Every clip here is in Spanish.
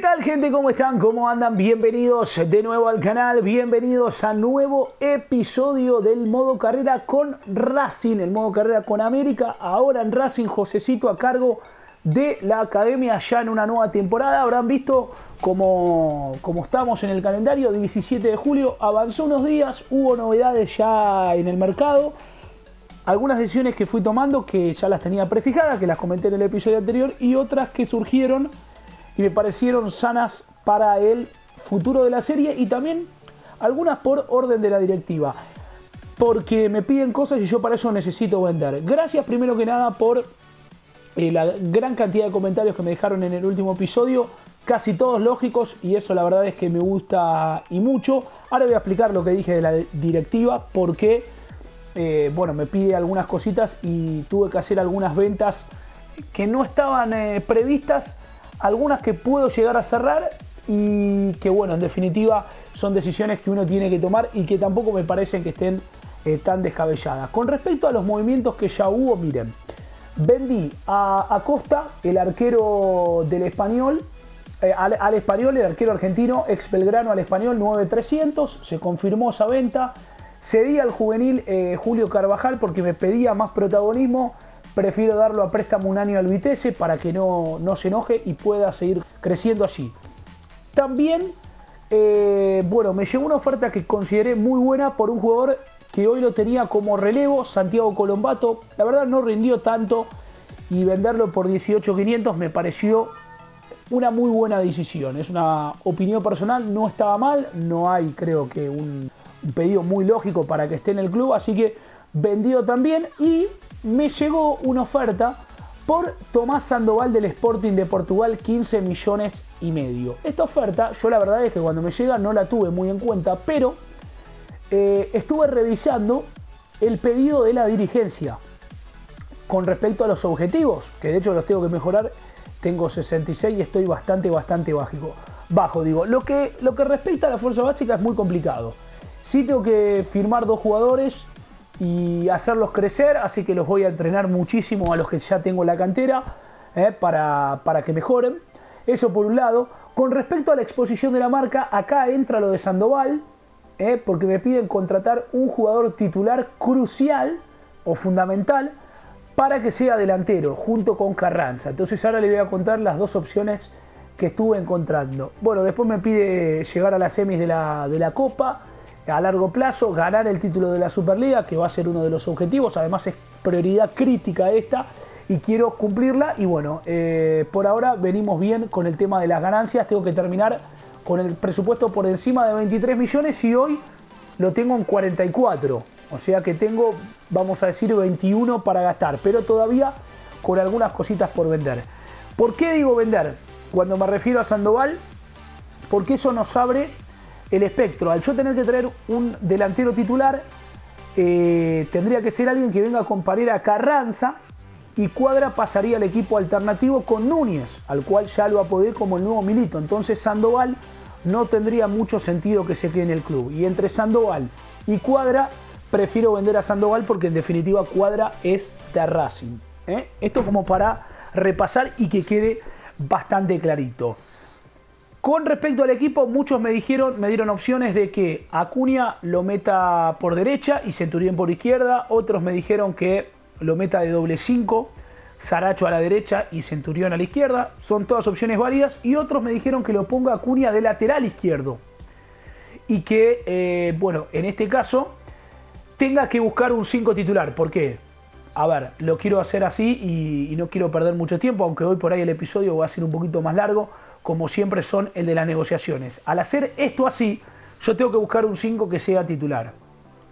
tal gente? ¿Cómo están? ¿Cómo andan? Bienvenidos de nuevo al canal, bienvenidos a nuevo episodio del modo carrera con Racing, el modo carrera con América, ahora en Racing, Josecito a cargo de la academia ya en una nueva temporada, habrán visto como, como estamos en el calendario, 17 de julio, avanzó unos días, hubo novedades ya en el mercado, algunas decisiones que fui tomando que ya las tenía prefijadas, que las comenté en el episodio anterior, y otras que surgieron y me parecieron sanas para el futuro de la serie y también algunas por orden de la directiva. Porque me piden cosas y yo para eso necesito vender. Gracias primero que nada por eh, la gran cantidad de comentarios que me dejaron en el último episodio. Casi todos lógicos y eso la verdad es que me gusta y mucho. Ahora voy a explicar lo que dije de la directiva porque, eh, bueno, me pide algunas cositas y tuve que hacer algunas ventas que no estaban eh, previstas algunas que puedo llegar a cerrar y que bueno, en definitiva son decisiones que uno tiene que tomar y que tampoco me parecen que estén eh, tan descabelladas. Con respecto a los movimientos que ya hubo, miren, vendí a Acosta, el arquero del español, eh, al, español, el arquero argentino, ex Belgrano al español, 9300, se confirmó esa venta. Cedí al juvenil eh, Julio Carvajal porque me pedía más protagonismo prefiero darlo a préstamo un año al Vitesse para que no, se enoje y pueda seguir creciendo allí. También, eh, bueno, me llegó una oferta que consideré muy buena por un jugador que hoy lo tenía como relevo, Santiago Colombato. La verdad no rindió tanto y venderlo por 18.500 me pareció una muy buena decisión. Es una opinión personal, no estaba mal, no hay creo que un, un pedido muy lógico para que esté en el club, así que vendido también y me llegó una oferta por Tomás Sandoval del Sporting de Portugal, 15 millones y medio. Esta oferta, yo la verdad es que cuando me llega no la tuve muy en cuenta, pero eh, estuve revisando el pedido de la dirigencia con respecto a los objetivos, que de hecho los tengo que mejorar. Tengo 66 y estoy bastante, bastante bajo. Bajo, digo. Lo que, lo que respecta a la fuerza básica es muy complicado. Sí tengo que firmar dos jugadores y hacerlos crecer, así que los voy a entrenar muchísimo a los que ya tengo en la cantera eh, para, que mejoren. Eso por un lado. Con respecto a la exposición de la marca, acá entra lo de Sandoval, eh, porque me piden contratar un jugador titular crucial o fundamental para que sea delantero, junto con Carranza. Entonces ahora le voy a contar las dos opciones que estuve encontrando. Bueno, después me pide llegar a las semis de la, de la Copa a largo plazo, ganar el título de la Superliga, que va a ser uno de los objetivos, además es prioridad crítica esta y quiero cumplirla y bueno, eh, por ahora venimos bien con el tema de las ganancias, tengo que terminar con el presupuesto por encima de 23 millones y hoy lo tengo en 44, o sea que tengo, vamos a decir, 21 para gastar, pero todavía con algunas cositas por vender. ¿Por qué digo vender? Cuando me refiero a Sandoval, porque eso nos abre el espectro. Al yo tener que traer un delantero titular, eh, tendría que ser alguien que venga a comparar a Carranza y Cuadra pasaría al equipo alternativo con Núñez, al cual ya lo apodé como el nuevo Milito. Entonces Sandoval no tendría mucho sentido que se quede en el club. Y entre Sandoval y Cuadra, prefiero vender a Sandoval porque en definitiva Cuadra es de Racing. ¿eh? Esto como para repasar y que quede bastante clarito. Con respecto al equipo, muchos me dijeron, me dieron opciones de que Acuña lo meta por derecha y Centurión por izquierda. Otros me dijeron que lo meta de doble 5, Saracho a la derecha y Centurión a la izquierda. Son todas opciones válidas. Y otros me dijeron que lo ponga Acuña de lateral izquierdo. Y que, eh, bueno, en este caso, tenga que buscar un 5 titular. ¿Por qué? A ver, lo quiero hacer así y, y no quiero perder mucho tiempo, aunque hoy por ahí el episodio va a ser un poquito más largo como siempre son el de las negociaciones. Al hacer esto así, yo tengo que buscar un 5 que sea titular,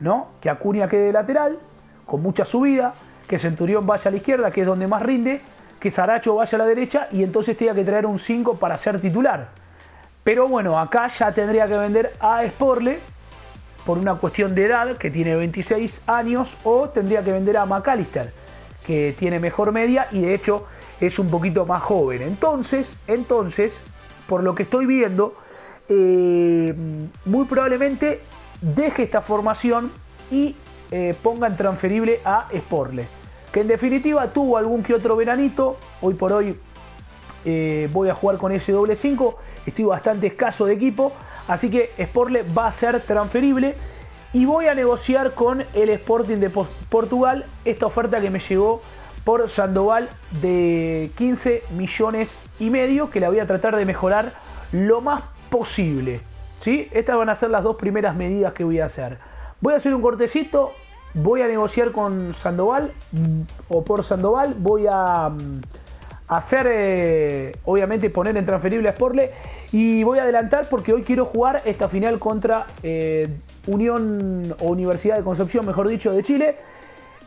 ¿no? Que Acuña quede de lateral, con mucha subida, que Centurión vaya a la izquierda, que es donde más rinde, que Saracho vaya a la derecha y entonces tenga que traer un 5 para ser titular. Pero bueno, acá ya tendría que vender a Sporle por una cuestión de edad, que tiene 26 años, o tendría que vender a McAllister, que tiene mejor media y de hecho es un poquito más joven. Entonces, entonces, por lo que estoy viendo, eh, muy probablemente deje esta formación y eh, ponga en transferible a Sporle, que en definitiva tuvo algún que otro veranito, hoy por hoy eh, voy a jugar con ese doble 5. Estoy bastante escaso de equipo, así que Sportle va a ser transferible. Y voy a negociar con el Sporting de Portugal esta oferta que me llegó por Sandoval de 15 millones y medio, que la voy a tratar de mejorar lo más posible. ¿sí? Estas van a ser las dos primeras medidas que voy a hacer. Voy a hacer un cortecito, voy a negociar con Sandoval mm, o por Sandoval, voy a mm, hacer, eh, obviamente poner en transferible a Sportle y voy a adelantar porque hoy quiero jugar esta final contra eh, Unión o Universidad de Concepción, mejor dicho, de Chile.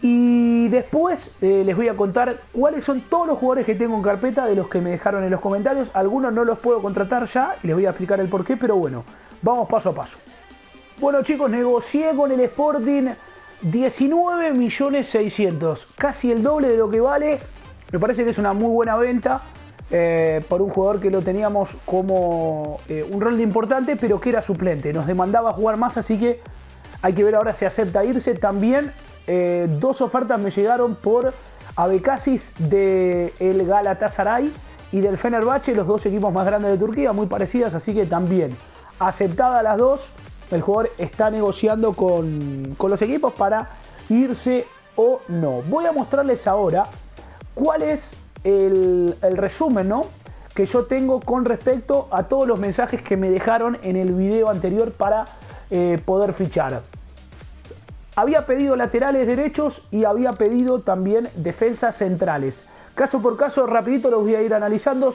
Y después eh, les voy a contar cuáles son todos los jugadores que tengo en carpeta de los que me dejaron en los comentarios. Algunos no los puedo contratar ya y les voy a explicar el porqué, pero bueno, vamos paso a paso. Bueno chicos, negocié con el Sporting 19 millones 600, casi el doble de lo que vale. Me parece que es una muy buena venta eh, por un jugador que lo teníamos como eh, un rol de importante, pero que era suplente. Nos demandaba jugar más, así que hay que ver ahora si acepta irse. También eh, dos ofertas me llegaron por Abecasis del el Galatasaray y del Fenerbahce, los dos equipos más grandes de Turquía, muy parecidas, así que también. Aceptadas las dos, el jugador está negociando con, los equipos para irse o no. Voy a mostrarles ahora cuál es el, resumen que yo tengo con respecto a todos los mensajes que me dejaron en el video anterior para eh, poder fichar había pedido laterales derechos y había pedido también defensas centrales. Caso por caso, rapidito los voy a ir analizando.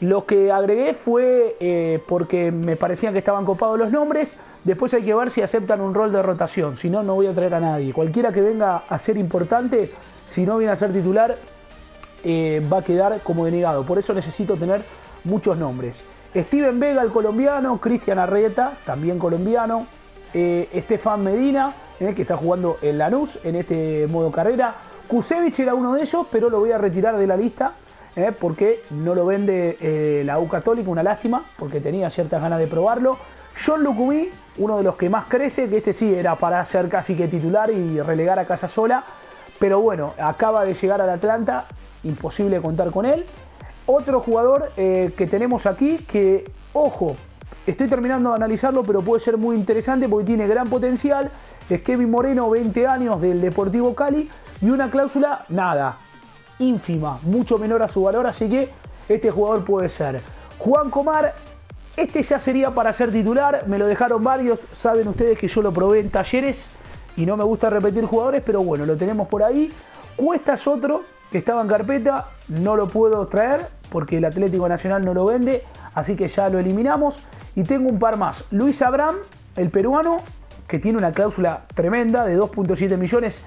Lo que agregué fue eh, porque me parecían que estaban copados los nombres. Después hay que ver si aceptan un rol de rotación. Si no, no voy a traer a nadie. Cualquiera que venga a ser importante, si no viene a ser titular, eh, va a quedar como denegado. Por eso necesito tener muchos nombres. Steven Vega, el colombiano. Cristian Arrieta, también colombiano. Eh, Estefan Medina eh, que está jugando en Lanús en este modo carrera. Kusevich era uno de ellos, pero lo voy a retirar de la lista eh, porque no lo vende eh, la U Católica, una lástima, porque tenía ciertas ganas de probarlo. John Lucumí, uno de los que más crece, que este sí era para ser casi que titular y relegar a casa sola, pero bueno, acaba de llegar al Atlanta, imposible contar con él. Otro jugador que tenemos aquí que, ojo, estoy terminando de analizarlo, pero puede ser muy interesante porque tiene gran potencial es Kevin Moreno, 20 años del Deportivo Cali y una cláusula, nada, ínfima, mucho menor a su valor, así que este jugador puede ser. Juan Comar, este ya sería para ser titular, me lo dejaron varios, saben ustedes que yo lo probé en talleres y no me gusta repetir jugadores, pero bueno, lo tenemos por ahí. Cuesta es otro que estaba en carpeta, no lo puedo traer porque el Atlético Nacional no lo vende, así que ya lo eliminamos. Y tengo un par más. Luis Abraham, el peruano, que tiene una cláusula tremenda de 2.7 millones,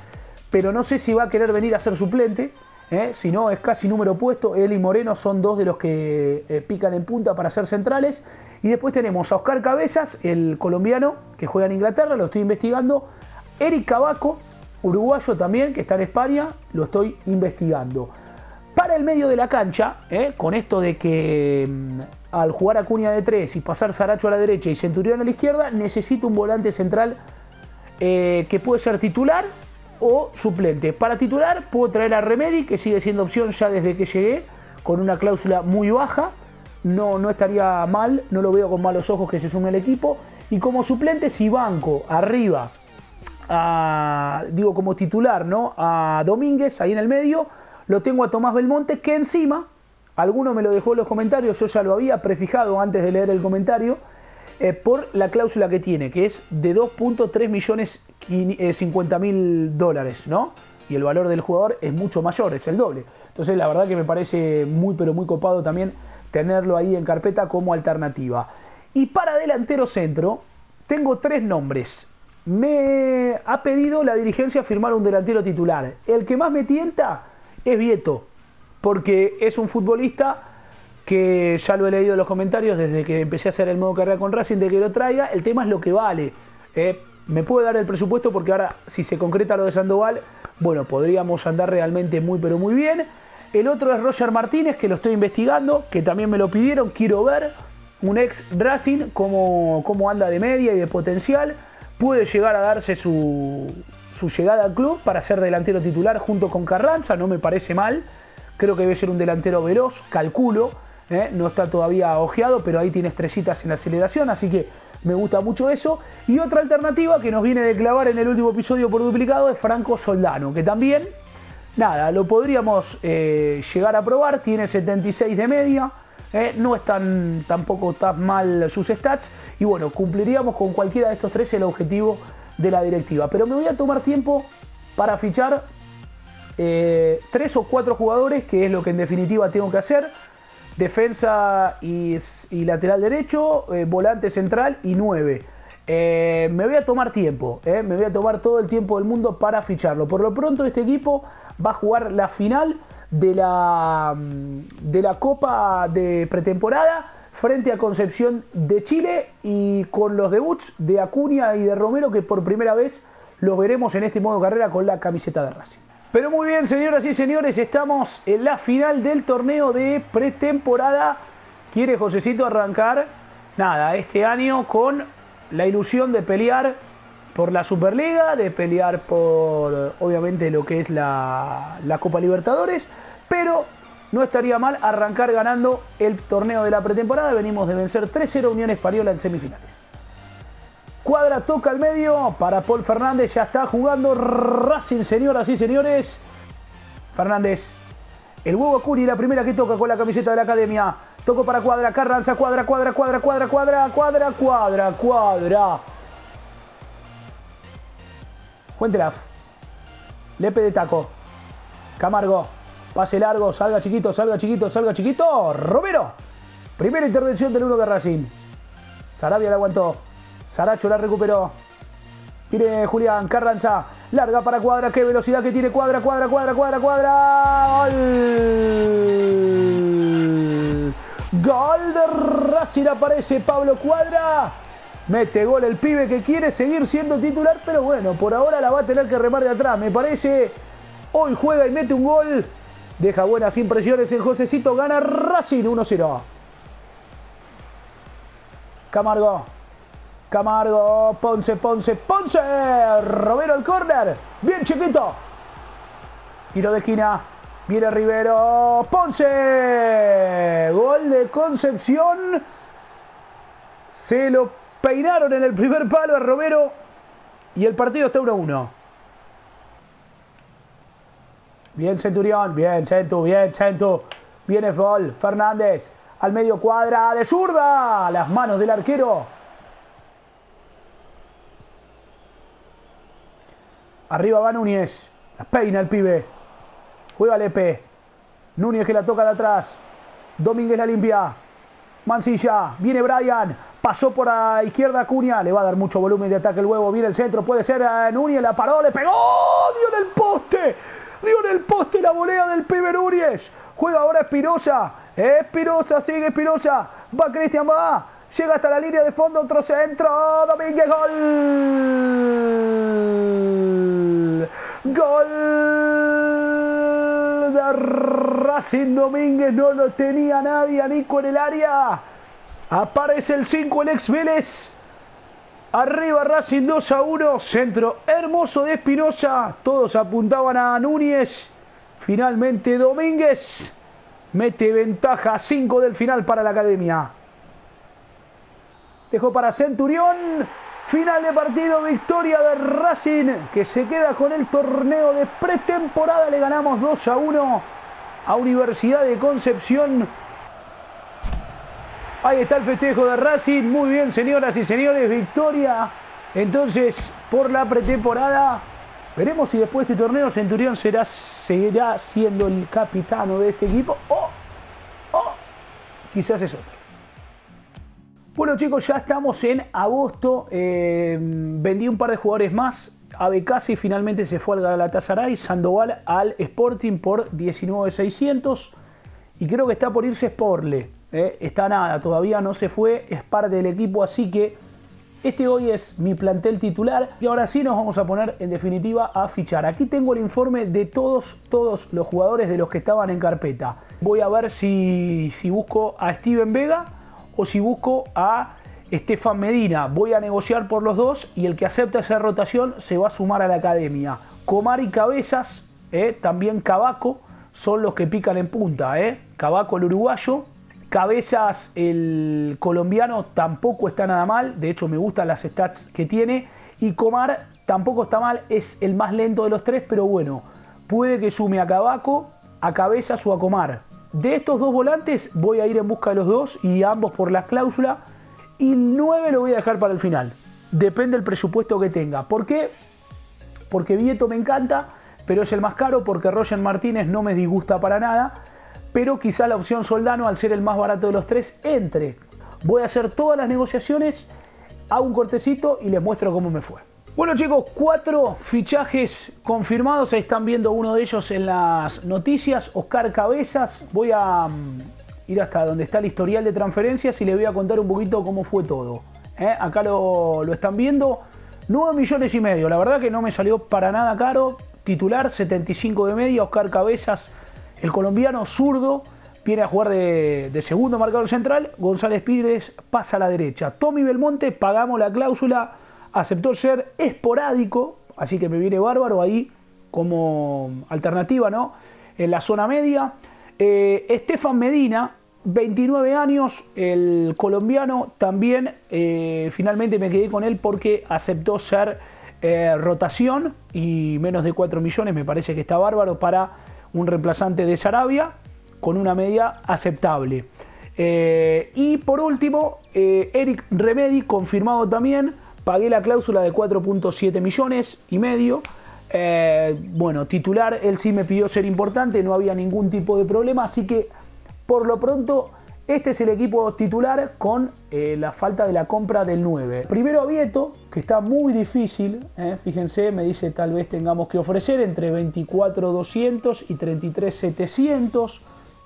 pero no sé si va a querer venir a ser suplente. ¿eh? Si no, es casi número opuesto. Él y Moreno son dos de los que eh, pican en punta para ser centrales. Y después tenemos a Oscar Cabezas, el colombiano que juega en Inglaterra, lo estoy investigando. Eric Cabaco, uruguayo también, que está en España, lo estoy investigando. Para el medio de la cancha, ¿eh? con esto de que mm, al jugar a Cuña de 3 y pasar Saracho a la derecha y Centurión a la izquierda, necesito un volante central eh, que puede ser titular o suplente. Para titular puedo traer a Remedi, que sigue siendo opción ya desde que llegué, con una cláusula muy baja. No, no estaría mal, no lo veo con malos ojos que se sume al equipo. Y como suplente, si banco arriba, digo como titular, ¿no? A Domínguez ahí en el medio lo tengo a Tomás Belmonte, que encima, alguno me lo dejó en los comentarios, yo ya lo había prefijado antes de leer el comentario, eh, por la cláusula que tiene, que es de 2.3 millones 50 eh, mil dólares, ¿no? Y el valor del jugador es mucho mayor, es el doble. Entonces la verdad que me parece muy pero muy copado también tenerlo ahí en carpeta como alternativa. Y para delantero centro, tengo tres nombres. Me ha pedido la dirigencia firmar un delantero titular. El que más me tienta es Vieto, porque es un futbolista que ya lo he leído en los comentarios desde que empecé a hacer el modo carrera con Racing de que lo traiga, el tema es lo que vale. Eh, me puede dar el presupuesto porque ahora si se concreta lo de Sandoval, bueno, podríamos andar realmente muy pero muy bien. El otro es Roger Martínez, que lo estoy investigando, que también me lo pidieron, quiero ver un ex Racing, cómo, cómo anda de media y de potencial. Puede llegar a darse su, su llegada al club para ser delantero titular junto con Carranza, no me parece mal. Creo que debe ser un delantero veloz, calculo. ¿eh? no está todavía ojeado, pero ahí tiene estrellitas en la aceleración, así que me gusta mucho eso. Y otra alternativa que nos viene de clavar en el último episodio por duplicado es Franco Soldano, que también, nada, lo podríamos eh, llegar a probar, tiene 76 de media, ¿eh? no están tampoco tan mal sus stats, y bueno, cumpliríamos con cualquiera de estos tres el objetivo de la directiva. Pero me voy a tomar tiempo para fichar tres o cuatro jugadores, que es lo que en definitiva tengo que hacer defensa y, lateral derecho, eh, volante central y 9. Eh, me voy a tomar tiempo, eh, me voy a tomar todo el tiempo del mundo para ficharlo. Por lo pronto este equipo va a jugar la final de la, mm, de la Copa de pretemporada frente a Concepción de Chile y con los debuts de Acuña y de Romero que por primera vez los veremos en este modo carrera con la camiseta de Racing. Pero muy bien, señoras y señores, estamos en la final del torneo de pretemporada. ¿Quiere Josecito arrancar? Nada, este año con la ilusión de pelear por la Superliga, de pelear por obviamente lo que es la, Copa Libertadores, pero no estaría mal arrancar ganando el torneo de la pretemporada. Venimos de vencer 3-0 Unión Española en semifinales. Cuadra toca al medio para Paul Fernández. Ya está jugando Racing, señoras y señores. Fernández. El huevo Curi, la primera que toca con la camiseta de la academia. Toco para Cuadra, Carranza, Cuadra, Cuadra, Cuadra, Cuadra, Cuadra, Cuadra, Cuadra, Cuadra. Fuentelaf. Lepe de taco. Camargo. Pase largo, salga chiquito, salga chiquito, salga chiquito. Romero. Primera intervención del 1 de Racing. Sarabia la aguantó. Saracho la recuperó. Mire Julián, Carranza. Larga para Cuadra. Qué velocidad que tiene Cuadra, Cuadra, Cuadra, Cuadra, Cuadra. Gol. Gol de Racing aparece Pablo Cuadra. Mete gol el pibe que quiere seguir siendo titular, pero bueno, por ahora la va a tener que remar de atrás, me parece. Hoy juega y mete un gol. Deja buenas impresiones en Josecito. Gana Racing 1-0. Camargo. Camargo, Ponce, Ponce, Ponce. Romero el córner. Bien chiquito. Tiro de esquina. Viene Rivero. Ponce. Gol de Concepción. Se lo peinaron en el primer palo a Romero. Y el partido está 1-1. Bien Centurión. Bien Centu. Bien Centu. Viene Fol. Fernández. Al medio cuadra de zurda. Las manos del arquero. Arriba va Núñez. La peina el pibe. Juega Lepe. Núñez que la toca de atrás. Domínguez la limpia. Mancilla. Viene Brian. Pasó por la izquierda Cuña. Le va a dar mucho volumen de ataque el huevo. Viene el centro. Puede ser a Núñez. La paró. Le pegó. Dio en el poste. Dio en el poste la volea del pibe Núñez. Juega ahora Espirosa. Espirosa. Sigue Espirosa. Va Cristian. Va. Llega hasta la línea de fondo, otro centro. Domínguez, gol. Gol de Racing Domínguez. No lo tenía nadie, Nico en el área. Aparece el 5, el ex Vélez. Arriba Racing 2 a 1. Centro hermoso de Espinosa. Todos apuntaban a Núñez. Finalmente Domínguez mete ventaja 5 del final para la academia. Dejó para Centurión. Final de partido, victoria de Racing que se queda con el torneo de pretemporada. Le ganamos 2 a 1 a Universidad de Concepción. Ahí está el festejo de Racing. Muy bien, señoras y señores, victoria. Entonces, por la pretemporada, veremos si después de este torneo Centurión será, seguirá siendo el capitano de este equipo o, quizás es otro. Bueno chicos, ya estamos en agosto. Eh, vendí un par de jugadores más. Abecasi finalmente se fue al Galatasaray. Sandoval al Sporting por 19.600. Y creo que está por irse Sporle. Eh. Está nada, todavía no se fue. Es parte del equipo, así que este hoy es mi plantel titular. Y ahora sí nos vamos a poner en definitiva a fichar. Aquí tengo el informe de todos, todos los jugadores de los que estaban en carpeta. Voy a ver si, si busco a Steven Vega o si busco a Estefan Medina. Voy a negociar por los dos y el que acepta esa rotación se va a sumar a la academia. Comar y Cabezas, eh, también Cabaco, son los que pican en punta. Eh. Cabaco el uruguayo, Cabezas, el colombiano, tampoco está nada mal. De hecho, me gustan las stats que tiene. Y Comar tampoco está mal. Es el más lento de los tres, pero bueno, puede que sume a Cabaco, a Cabezas o a Comar. De estos dos volantes voy a ir en busca de los dos y ambos por la cláusula. Y el 9 lo voy a dejar para el final. Depende del presupuesto que tenga. ¿Por qué? Porque Vieto me encanta, pero es el más caro porque Roger Martínez no me disgusta para nada pero quizá la opción Soldano, al ser el más barato de los tres, entre. Voy a hacer todas las negociaciones, hago un cortecito y les muestro cómo me fue. Bueno chicos, cuatro fichajes confirmados, ahí están viendo uno de ellos en las noticias, Oscar Cabezas, voy a mm, ir hasta donde está el historial de transferencias y les voy a contar un poquito cómo fue todo. ¿eh? Acá lo, lo están viendo, 9 millones y medio, la verdad que no me salió para nada caro, titular 75 de media, Oscar Cabezas el colombiano zurdo viene a jugar de, segundo marcador central. González Pires pasa a la derecha. Tommy Belmonte, pagamos la cláusula, aceptó ser esporádico, así que me viene bárbaro ahí como alternativa, ¿no? En la zona media. Eh, Estefan Medina, 29 años, el colombiano también, eh, finalmente me quedé con él porque aceptó ser eh, rotación y menos de 4 millones, me parece que está bárbaro para un reemplazante de Sarabia con una media aceptable. Eh, y por último, eh, Eric Remedi, confirmado también, pagué la cláusula de 4.7 millones y medio. Eh, bueno, titular, él sí me pidió ser importante, no había ningún tipo de problema, así que por lo pronto este es el equipo titular con eh, la falta de la compra del 9. Primero Vieto, que está muy difícil. Eh, fíjense, me dice tal vez tengamos que ofrecer entre 24.200 y 33.700.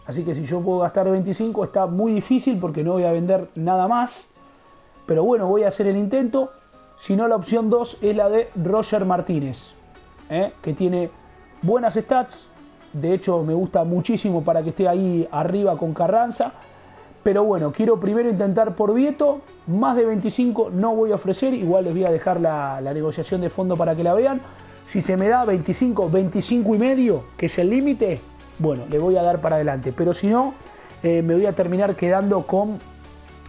Así que si yo puedo gastar 25 está muy difícil porque no voy a vender nada más. Pero bueno, voy a hacer el intento. Si no, la opción 2 es la de Roger Martínez, eh, que tiene buenas stats. De hecho, me gusta muchísimo para que esté ahí arriba con Carranza. Pero bueno, quiero primero intentar por Vieto. Más de 25 no voy a ofrecer. Igual les voy a dejar la, negociación de fondo para que la vean. Si se me da 25, 25 y medio, que es el límite, bueno, le voy a dar para adelante. Pero si no, eh, me voy a terminar quedando con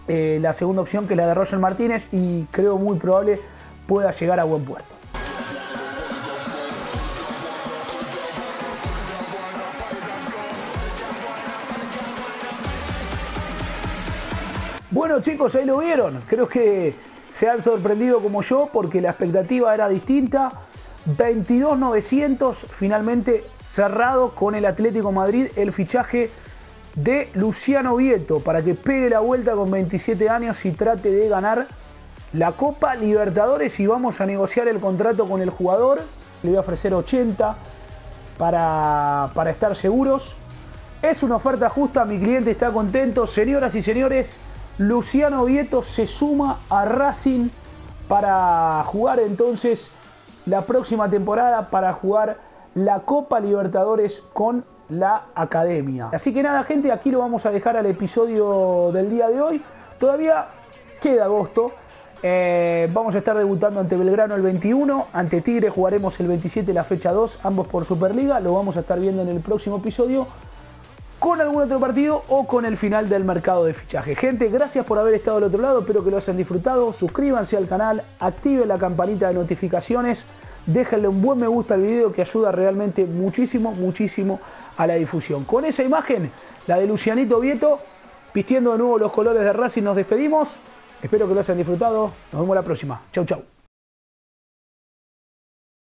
eh, la segunda opción, que es la de Roger Martínez. Y creo muy probable pueda llegar a buen puerto. Bueno chicos, ahí lo vieron. Creo que se han sorprendido como yo porque la expectativa era distinta. 22.900 finalmente cerrado con el Atlético Madrid el fichaje de Luciano Vieto para que pegue la vuelta con 27 años y trate de ganar la Copa Libertadores y vamos a negociar el contrato con el jugador. Le voy a ofrecer 80 para, para estar seguros. Es una oferta justa, mi cliente está contento. Señoras y señores, Luciano Vieto se suma a Racing para jugar entonces la próxima temporada, para jugar la Copa Libertadores con la Academia. Así que nada, gente, aquí lo vamos a dejar al episodio del día de hoy. Todavía queda agosto. Eh, vamos a estar debutando ante Belgrano el 21, ante Tigre jugaremos el 27 la fecha 2, ambos por Superliga. Lo vamos a estar viendo en el próximo episodio con algún otro partido o con el final del mercado de fichaje. Gente, gracias por haber estado al otro lado, espero que lo hayan disfrutado. Suscríbanse al canal, activen la campanita de notificaciones, déjenle un buen me gusta al video que ayuda realmente muchísimo, muchísimo a la difusión. Con esa imagen, la de Lucianito Vieto, vistiendo de nuevo los colores de Racing, nos despedimos. Espero que lo hayan disfrutado. Nos vemos la próxima. Chau, chau.